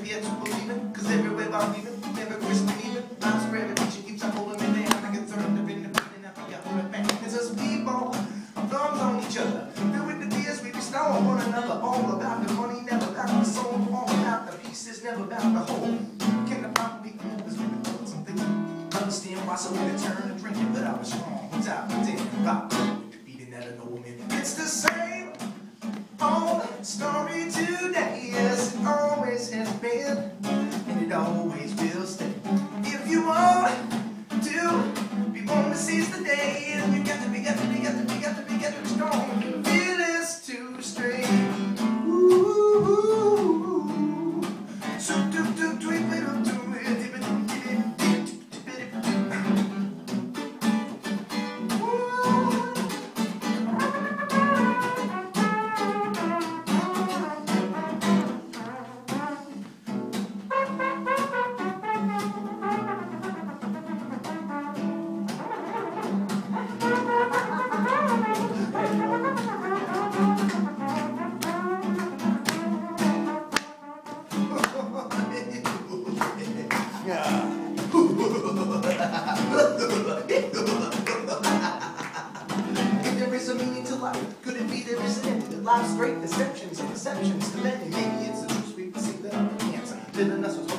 appear to believe it. Cause everywhere I'm leaving, never question even. I'm spreading vision, keeps on holding me down. I get turned up in the building, I think I'm a man. It's us people, thumbs on each other. Filled with the tears, we be on one another. All about the money, never about the soul. All about the pieces, never about the whole. Can the pop be Cause we been doing something. Understand why so many turn to drinking, but I was wrong. Top 10, rock, beating at an old man. It's the same old story today, it always has been, and it always will stay. Could it be there is an end that life's great deceptions and deceptions to many Maybe it's the truth we can see that are the answer to the nuzzles.